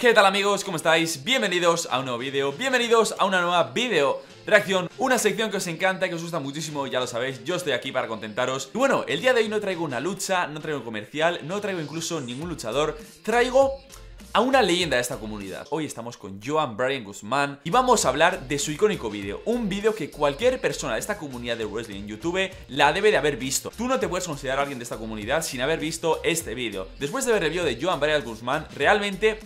¿Qué tal amigos? ¿Cómo estáis? Bienvenidos a un nuevo vídeo, bienvenidos a una nueva vídeo reacción, una sección que os encanta, que os gusta muchísimo, ya lo sabéis, yo estoy aquí para contentaros. Y bueno, el día de hoy no traigo una lucha, no traigo comercial, no traigo incluso ningún luchador, traigo a una leyenda de esta comunidad. Hoy estamos con Joan Brian Guzmán y vamos a hablar de su icónico vídeo, un vídeo que cualquier persona de esta comunidad de wrestling en YouTube la debe de haber visto. Tú no te puedes considerar alguien de esta comunidad sin haber visto este vídeo. Después de ver el vídeo de Joan Brian Guzmán, realmente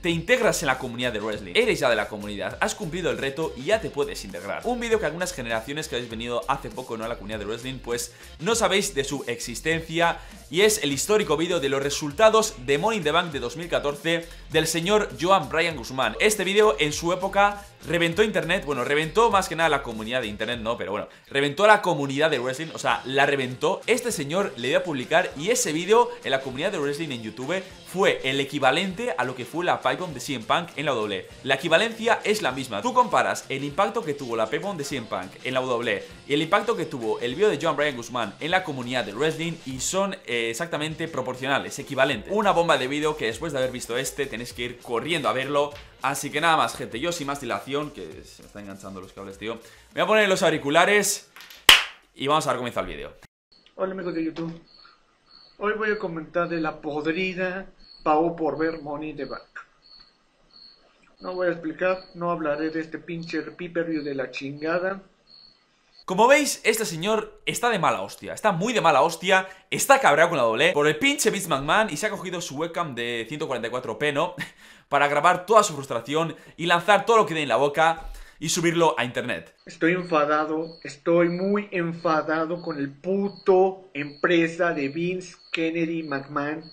te integras en la comunidad de wrestling. Eres ya de la comunidad, has cumplido el reto y ya te puedes integrar. Un vídeo que algunas generaciones que habéis venido hace poco no a la comunidad de wrestling, pues no sabéis de su existencia y es el histórico vídeo de los resultados de Money in the Bank de 2014 del señor Joan Brian Guzmán. Este vídeo en su época reventó internet, bueno, reventó más que nada la comunidad de internet, no, pero bueno, reventó la comunidad de wrestling, o sea, la reventó. Este señor le dio a publicar y ese vídeo en la comunidad de wrestling en YouTube fue el equivalente a lo que fue la Pipebomb de CM Punk en la WWE. La equivalencia es la misma. Tú comparas el impacto que tuvo la Pipebomb de CM Punk en la WWE y el impacto que tuvo el vídeo de John Brian Guzmán en la comunidad de wrestling y son eh, exactamente proporcionales, equivalentes. Una bomba de vídeo que después de haber visto este tenéis que ir corriendo a verlo. Así que nada más, gente, yo sin más dilación, que se me están enganchando los cables, tío. Me voy a poner los auriculares y vamos a dar comienzo al vídeo. Hola amigos de YouTube. Hoy voy a comentar de la podrida pago por ver Money the Bank. No voy a explicar, no hablaré de este pinche piperio de la chingada. Como veis, este señor está de mala hostia, está muy de mala hostia, está cabreado con la doble por el pinche Vince McMahon y se ha cogido su webcam de 144p, ¿no? Para grabar toda su frustración y lanzar todo lo que tiene en la boca y subirlo a internet. Estoy enfadado, estoy muy enfadado con el puto empresa de Vince Kennedy McMahon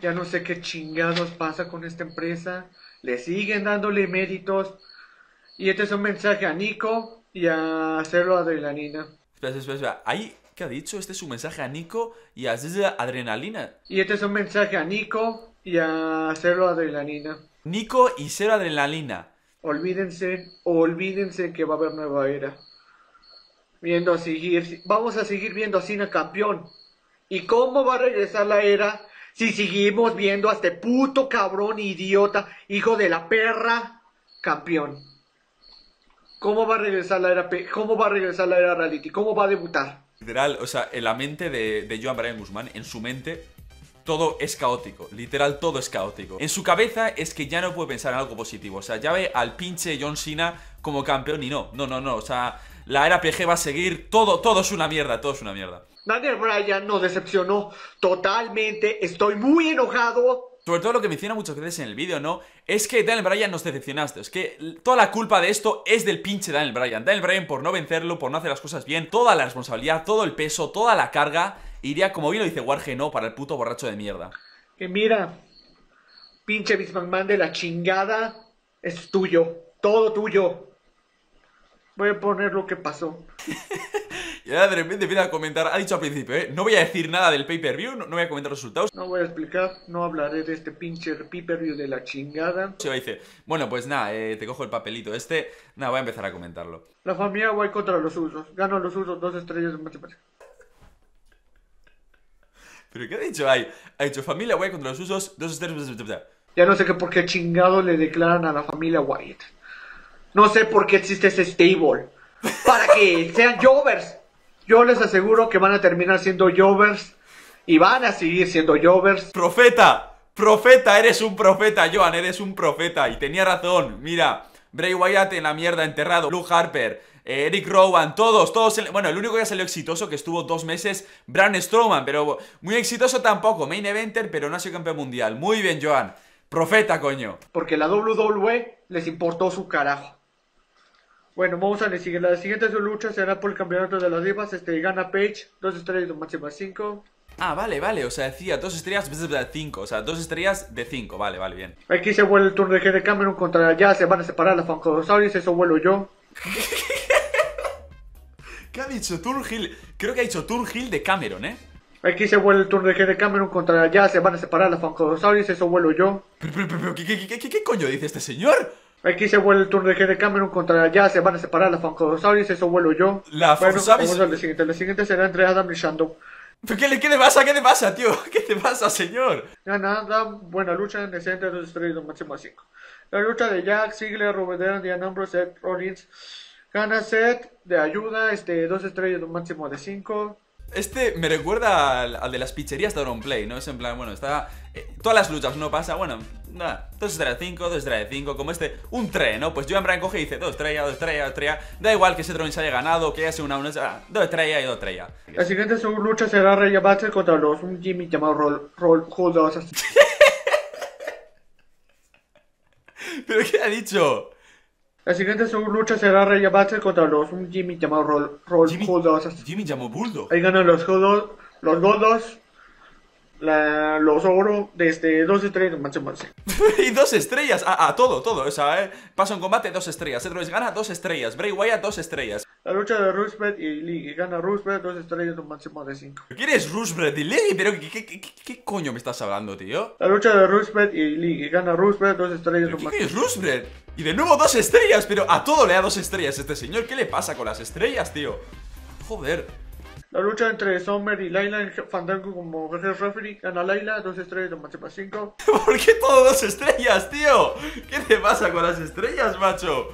ya no sé qué chingados pasa con esta empresa. Le siguen dándole méritos. Y este es un mensaje a Nico y a Cero Adrenalina. Espera, espera, espera. ¿Ahí qué ha dicho? Este es un mensaje a Nico y a Adrenalina. Y este es un mensaje a Nico y a Cero Adrenalina. Nico y Cero Adrenalina. Olvídense, olvídense que va a haber nueva era. Viendo a seguir, vamos a seguir viendo a Cine campeón. ¿Y cómo va a regresar la era? Si seguimos viendo a este puto cabrón idiota, hijo de la perra, campeón. ¿Cómo va a regresar la era cómo va a regresar la era reality? ¿Cómo va a debutar? Literal, o sea, en la mente de, de Joan Brian Guzmán, en su mente, todo es caótico. Literal, todo es caótico. En su cabeza es que ya no puede pensar en algo positivo. O sea, ya ve al pinche John Cena como campeón y no, no, no, no. O sea, la era PG va a seguir, todo, todo es una mierda, todo es una mierda. Daniel Bryan nos decepcionó totalmente. Estoy muy enojado. Sobre todo lo que menciona muchas veces en el vídeo, ¿no? Es que Daniel Bryan nos decepcionaste. Es que toda la culpa de esto es del pinche Daniel Bryan. Daniel Bryan por no vencerlo, por no hacer las cosas bien, toda la responsabilidad, todo el peso, toda la carga, iría, como bien lo dice Warge, ¿no? Para el puto borracho de mierda. Que mira, pinche Bismarck de la chingada, es tuyo. Todo tuyo. Voy a poner lo que pasó. Y ahora de repente empieza a comentar, ha dicho al principio, ¿eh? No voy a decir nada del pay-per-view, no, voy a comentar resultados. No voy a explicar, no hablaré de este pinche pay-per-view de la chingada. Se va a decir, bueno, pues nada, eh, te cojo el papelito este, nada, voy a empezar a comentarlo. La familia Guay contra los usos, gano los usos, dos estrellas de matemáticas. ¿Pero qué ha dicho ahí? Ha dicho familia White contra los usos, dos estrellas de. Ya no sé qué por qué chingado le declaran a la familia White. No sé por qué existe ese stable. Para que sean jovers. Yo les aseguro que van a terminar siendo Jovers y van a seguir siendo Jovers. ¡Profeta! ¡Profeta! Eres un profeta, Joan, eres un profeta. Y tenía razón, mira. Bray Wyatt en la mierda enterrado, Luke Harper, eh, Eric Rowan, todos, todos. Bueno, el único que salió exitoso, que estuvo dos meses, Braun Strowman, pero muy exitoso tampoco. Main eventer, pero no ha sido campeón mundial. Muy bien, Joan. Profeta, coño. Porque la WWE les importó su carajo. Bueno, vamos a seguir. La siguiente lucha será por el campeonato de las divas. Este gana Page, dos estrellas de máxima 5. Ah, vale, vale, o sea, decía dos estrellas de 5, o sea, dos estrellas de 5, vale, vale, bien. Aquí se vuelve el turno de Henry Cameron contra ya se van a separar las Fancodosaurios, eso vuelo yo. ¿Qué ha dicho Hill? Creo que ha dicho Hill de Cameron, ¿eh? Aquí se vuelve el turno de Henry Cameron contra ya se van a separar las Fancodosaurios, eso vuelo yo. Pero, pero, pero, ¿qué, qué, qué, qué coño dice este señor? Aquí se vuelve el turno de Henry Cameron contra ya se van a separar las Fancosaurus, eso vuelo yo. La bueno, vamos a la siguiente. La siguiente será entre Adam y Shando. ¿Pero qué, le- qué te pasa? ¿Qué te pasa, tío? ¿Qué te pasa, señor? Ganada, buena lucha en decente, dos estrellas, dos máximo a cinco. La lucha de Jack, Ziggler, Robert Dean Ambrose, Seth Rollins. Gana Seth de ayuda, este, dos estrellas, un máximo de cinco. Este me recuerda al, al de las picherías de Play, ¿no? Es en plan, bueno, está... eh, todas las luchas no pasa, bueno, nada, 2 estrellas de 5, 2 estrellas de 5, como este, un 3, ¿no? Pues Joan Bryan coge y dice 2 estrellas, 2 estrellas, 2 estrellas, da igual que Seth Rollins haya ganado, que haya sido una 1, 2 estrellas y 2 estrellas. La siguiente su lucha será Rey Battle contra los un Jimmy llamado Roll, Roll Bulldogs. ¿Pero qué ha dicho? La siguiente su lucha será Rey contra los un Jimmy llamado Roll, Roll Jimmy. Jimmy llamó Bulldog. Ahí ganan los Bulldogs, los Goldos, la, los Oro, desde dos estrellas, de cinco. y 2 estrellas, a, a todo, todo, o sea, ¿eh? Paso en combate, 2 estrellas, Rollins gana 2 estrellas, Bray Wyatt 2 estrellas. La lucha de Roosevelt y Lee, y gana Roosevelt, dos estrellas, un máximo de cinco. ¿Quién es Roosevelt y Lee? ¿Pero qué, qué, qué, qué coño me estás hablando, tío? La lucha de Roosevelt y Lee, y gana Roosevelt, dos estrellas, un ¿Qué máximo es Roosevelt? Y de nuevo dos estrellas, pero a todo le da dos estrellas este señor. ¿Qué le pasa con las estrellas, tío? Joder. La lucha entre Sommer y Layla en Fandango como head referee, gana Layla, dos estrellas, un máximo de cinco. ¿Por qué todo dos estrellas, tío? ¿Qué te pasa con las estrellas, macho?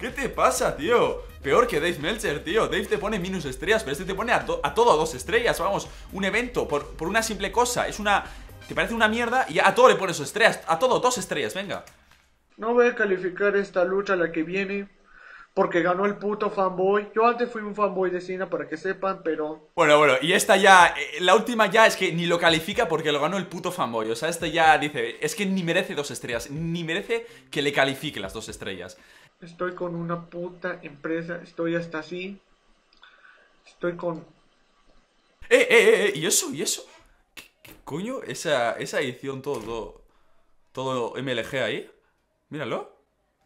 ¿Qué te pasa, tío? Peor que Dave Meltzer, tío. Dave te pone minus estrellas, pero este te pone a, to- a todo dos estrellas. Vamos, un evento por, por una simple cosa. Es una... Te parece una mierda y a todo le pones estrellas. A todo dos estrellas, venga. No voy a calificar esta lucha la que viene porque ganó el puto fanboy. Yo antes fui un fanboy de Cena para que sepan, pero Bueno, bueno, y esta ya, eh, la última ya es que ni lo califica porque lo ganó el puto fanboy. O sea, este ya dice, es que ni merece dos estrellas, ni merece que le califique las dos estrellas. Estoy con una puta empresa, estoy hasta así. Estoy con Eh, eh, eh, eh, ¿y eso? ¿Y eso? ¿Qué, qué coño? Esa, esa edición todo, todo MLG ahí. Míralo.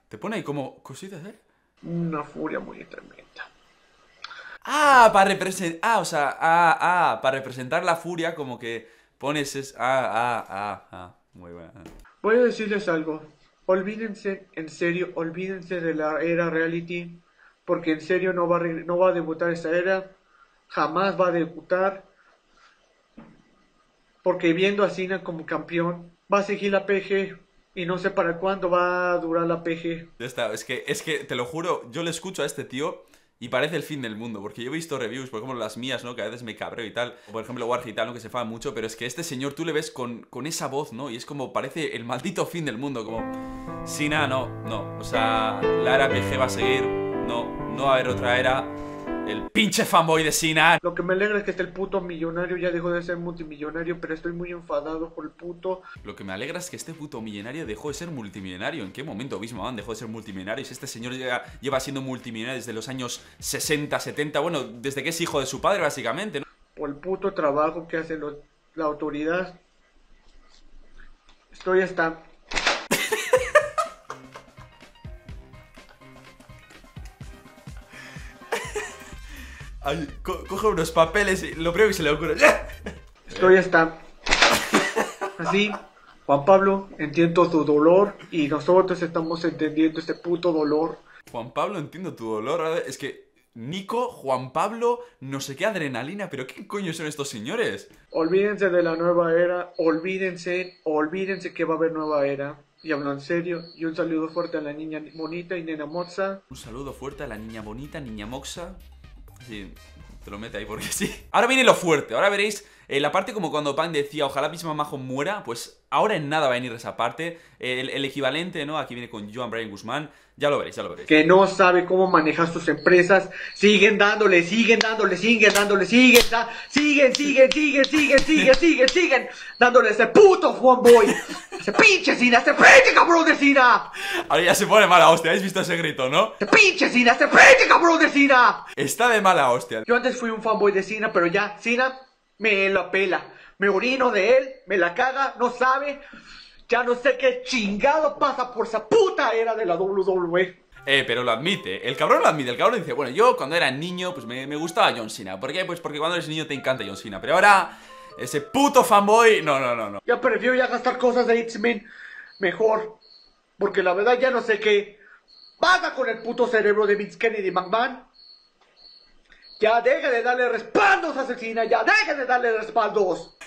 Te pone ahí como cositas, ¿eh? una furia muy tremenda. Ah, para representar. Ah, o sea, ah, ah, para representar la furia, como que pones es. Ah, ah, ah, ah. Muy buena. Voy a decirles algo. Olvídense, en serio, olvídense de la era reality. Porque en serio no va a, no va a debutar esta era. Jamás va a debutar. Porque viendo a Cena como campeón, va a seguir la PG. Y no sé para cuándo va a durar la PG. Ya está, es que, es que te lo juro, yo le escucho a este tío y parece el fin del mundo, porque yo he visto reviews, por ejemplo las mías, ¿no? Que a veces me cabreo y tal, o por ejemplo Warji y tal, ¿no? Que se fagan mucho, pero es que este señor tú le ves con, con esa voz, ¿no? Y es como, parece el maldito fin del mundo, como, Sina, no, no, o sea, la era PG va a seguir, no, no va a haber otra era, el pinche fanboy de Sina. Lo que me alegra es que este el puto millonario ya dejó de ser multimillonario, pero estoy muy enfadado por el puto. Lo que me alegra es que este puto millonario dejó de ser multimillonario. ¿En qué momento Bismarck dejó de ser multimillonario? Si este señor lleva, lleva siendo multimillonario desde los años 60, 70, bueno, desde que es hijo de su padre, básicamente, ¿no? por el puto trabajo que hace lo- la autoridad. Estoy hasta... Ay, co- coge unos papeles y lo primero que se le ocurre. Estoy hasta... Así, Juan Pablo, entiendo tu dolor y nosotros estamos entendiendo este puto dolor. Juan Pablo, entiendo tu dolor. Es que Nico, Juan Pablo, no sé qué adrenalina, pero ¿qué coño son estos señores? Olvídense de la nueva era, olvídense, olvídense que va a haber nueva era. Y hablo en serio, y un saludo fuerte a la niña bonita y nena moza. Un saludo fuerte a la niña bonita, niña Moxa. Sí, te lo mete ahí porque sí. Ahora viene lo fuerte, ahora veréis eh, la parte como cuando Pan decía, ojalá Bismarck Majo muera, pues ahora en nada va a venir esa parte. Eh, el, el equivalente, ¿no? Aquí viene con Joan Brian Guzmán. Ya lo veréis, ya lo veréis. que no sabe cómo manejar sus empresas, siguen dándole, siguen dándole, siguen dándole, siguen, da- siguen, siguen, siguen, siguen, siguen, siguen, siguen, dándole ese puto Juan Boy, ese pinche Cina, ese frente cabrón de Cina, Ahora ya se pone mala hostia, ¿habéis visto ese grito, no? ese pinche Cina, ese frente cabrón de Cina. Está de mala hostia. Yo antes fui un fanboy de Cina, pero ya, Cina me la pela, me orino de él, me la caga, no sabe, ya no sé qué chingado pasa por esa puta era de la WWE. Eh, pero lo admite, el cabrón lo admite, el cabrón dice, bueno, yo cuando era niño, pues me, me gustaba John Cena. ¿Por qué? Pues porque cuando eres niño te encanta John Cena. Pero ahora, ese puto fanboy, no, no, no, no. Ya prefiero ya gastar cosas de X-Men mejor. Porque la verdad ya no sé qué pasa con el puto cerebro de Vince Kennedy McMahon. Ya deja de darle respaldos, asesina. Ya deja de darle respaldos.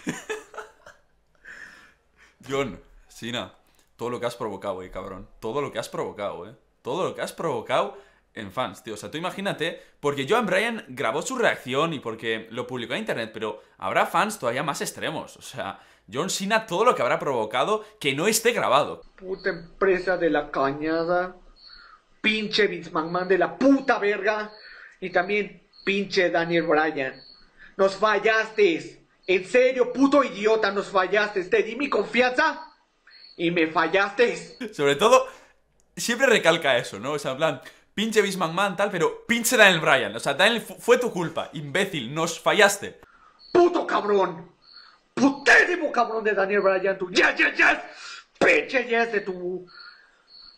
John, Sina, todo lo que has provocado, eh, cabrón. Todo lo que has provocado, eh. Todo lo que has provocado en fans, tío. O sea, tú imagínate, porque Joan Bryan grabó su reacción y porque lo publicó en internet, pero habrá fans todavía más extremos. O sea, John Cena, todo lo que habrá provocado que no esté grabado. Puta empresa de la cañada. Pinche Vince McMahon de la puta verga. Y también pinche Daniel Bryan. Nos fallaste. En serio, puto idiota, nos fallaste. Te di mi confianza y me fallaste. Sobre todo, siempre recalca eso, ¿no? O sea, en plan, pinche Vince McMahon, tal, pero pinche Daniel Bryan. O sea, Daniel, fue tu culpa, imbécil, nos fallaste. Puto cabrón. Putísimo cabrón de Daniel Bryan, tu yes, yes, yes. Pinche yes de tu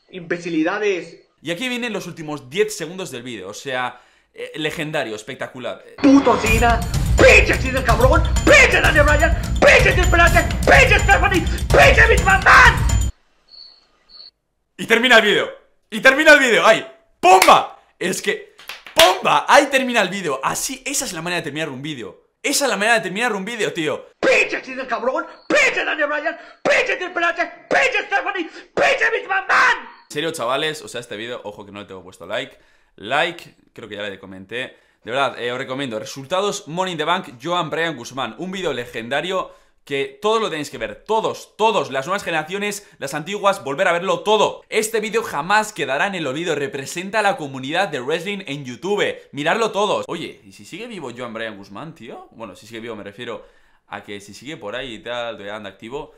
imbecilidades. Y aquí vienen los últimos 10 segundos del vídeo, o sea, eh, legendario, espectacular. Puto Cena, pinche Cena cabrón, pinche Daniel Bryan, pinche Tim Bryan, pinche Stephanie, pinche Vince McMahon. Y termina el vídeo. Y termina el vídeo. ¡Ay! ¡Pomba! Es que... ¡Pomba! Ahí termina el vídeo. Así, esa es la manera de terminar un vídeo. Esa es la manera de terminar un vídeo, tío. ¡Pinche Cena cabrón! ¡Pinche Daniel Bryan! ¡Pinche Tim Bryan! ¡Pinche Stephanie! ¡Pinche Vince McMahon! En serio, chavales, o sea, este vídeo, ojo que no le tengo puesto like. Like, creo que ya le comenté. De verdad, eh, os recomiendo. Resultados Money in the Bank, Joan Brian Guzmán. Un vídeo legendario que todos lo tenéis que ver, todos, todos, las nuevas generaciones, las antiguas, volver a verlo todo. Este vídeo jamás quedará en el olvido, representa a la comunidad de wrestling en YouTube, miradlo todos. Oye, ¿y si sigue vivo Joan Brian Guzmán, tío? Bueno, si sigue vivo me refiero a que si sigue por ahí y tal, todavía anda activo,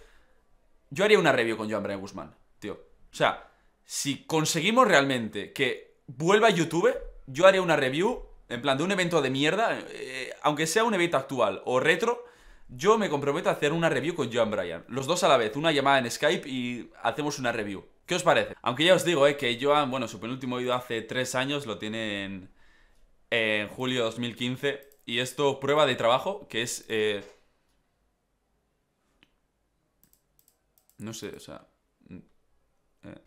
yo haría una review con Joan Brian Guzmán, tío. O sea, si conseguimos realmente que vuelva a YouTube, yo haría una review, en plan de un evento de mierda, eh, aunque sea un evento actual o retro, yo me comprometo a hacer una review con Joan Bryan. Los dos a la vez, una llamada en Skype y hacemos una review. ¿Qué os parece? Aunque ya os digo, eh, que Joan, bueno, su penúltimo vídeo hace tres años, lo tiene en, en julio de 2015. Y esto, prueba de trabajo, que es... Eh, no sé, o sea...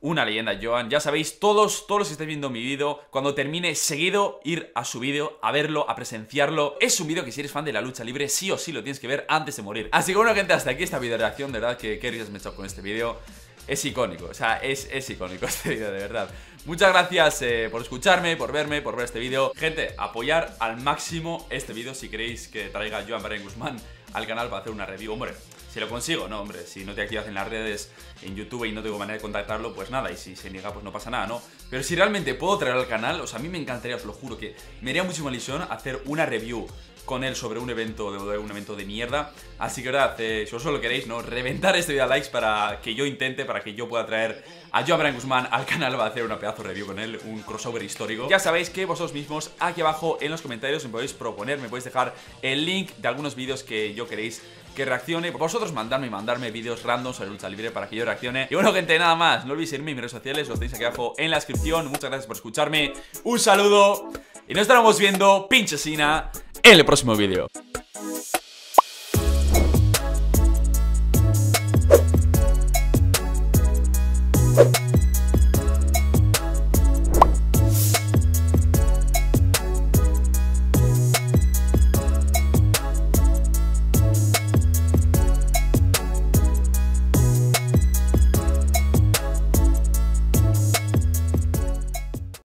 Una leyenda, Joan. Ya sabéis, todos, todos los que estáis viendo mi vídeo, cuando termine seguido, ir a su vídeo, a verlo, a presenciarlo. Es un vídeo que si eres fan de la lucha libre, sí o sí lo tienes que ver antes de morir. Así que bueno, gente, hasta aquí esta video reacción. De verdad que qué risas me he con este vídeo. Es icónico, o sea, es, es icónico este vídeo, de verdad. Muchas gracias eh, por escucharme, por verme, por ver este vídeo. Gente, apoyar al máximo este vídeo si queréis que traiga Joan Brian Guzmán al canal para hacer una review. Hombre, si lo consigo, no, hombre, si no te activas en las redes, en YouTube y no tengo manera de contactarlo, pues nada, y si se niega, pues no pasa nada, ¿no? Pero si realmente puedo traer al canal, o sea, a mí me encantaría, os lo juro, que me haría muchísima ilusión hacer una review con él sobre un evento de, un evento de mierda. Así que verdad, eh, si solo queréis, ¿no? Reventar este video a likes para que yo intente, para que yo pueda traer a Joan Brian Guzmán al canal, va a hacer una pedazo review con él, un crossover histórico. Ya sabéis que vosotros mismos aquí abajo en los comentarios me podéis proponer, me podéis dejar el link de algunos vídeos que yo queréis que reaccione. Vosotros mandarme mandarme vídeos random sobre lucha libre para que yo reaccione. Y bueno, gente, nada más. No olvidéis seguirme en mis redes sociales, los tenéis aquí abajo en la descripción. Muchas gracias por escucharme. Un saludo. Y nos estaremos viendo, pinche Sina, en el próximo vídeo.